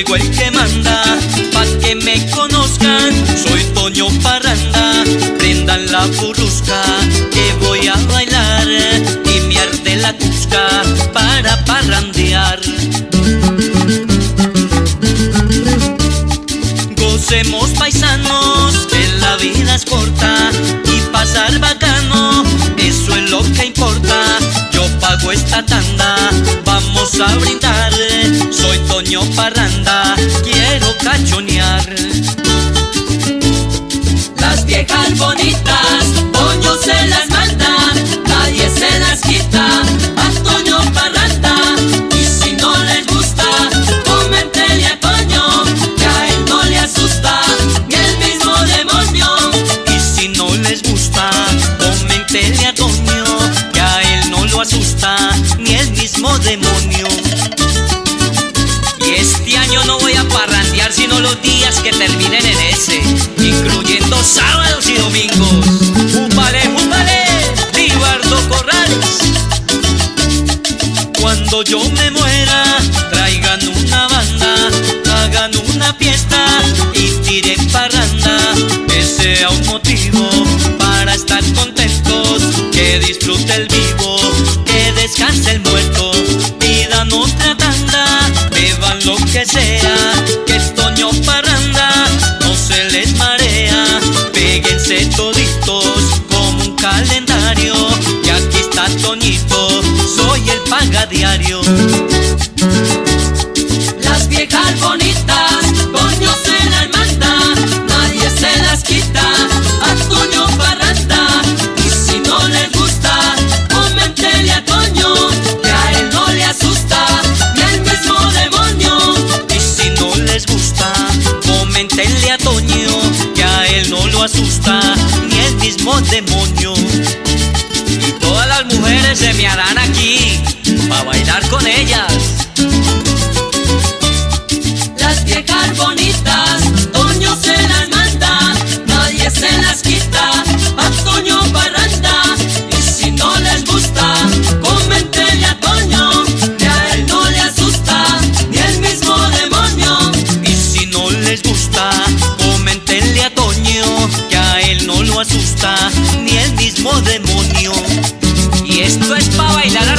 llegó el que manda, pa' que me conozcan, soy Toño Parranda, prendan la burrusca, que voy a bailar, y me arde la cusca para parrandear. Gocemos paisanos, que la vida es corta, y pasar bacano, eso es lo que importa, yo pago esta tanda, vamos a brindar, Toño Parranda, quiero cachonear. Las viejas bonitas, Toño se las manda, nadie se las quita, a Toño Parranda. Y si no les gusta, coméntele a Toño, que a él no le asusta, ni el mismo demonio. Y si no les gusta, coméntenle a Toño que a él no lo asusta ni el mismo demonio. Los días que terminen en ese, incluyendo sábados y domingos. ¡Júpale, júpale! ¡Libardo Corrales! Cuando yo me muera, traigan una banda, hagan una fiesta y tiren parranda, que sea un motivo para estar contentos, que disfrute el vivo, que descanse el muerto, les marea, péguense toditos como un calendario, y aquí está Toñito, soy el paga diario. Las viejas bonitas, coméntenle a Toño que a él no lo asusta ni el mismo demonio. Y todas las mujeres se me harán aquí para bailar con ella. mismo demonio. Y esto es para bailar a